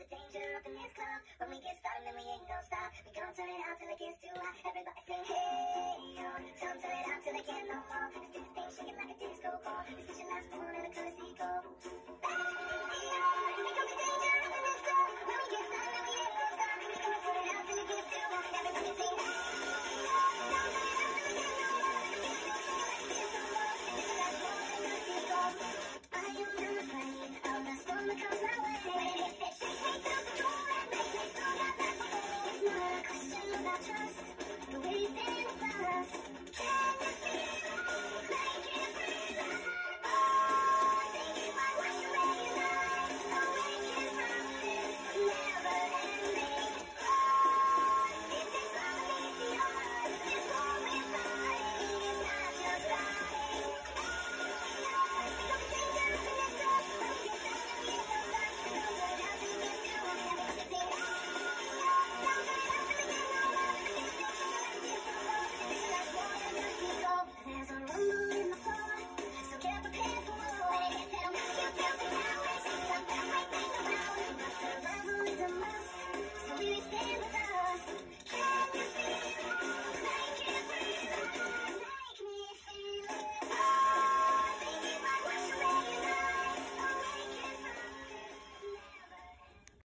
the danger up in this club. When we get started, then we ain't gon' stop. We gon' turn it out till it gets too hot. Everybody sing, hey, yo. Tell 'em turn it out till they can't no more. Do this thing shaking like a disco ball. This is your last one in a courtesy call. watch us?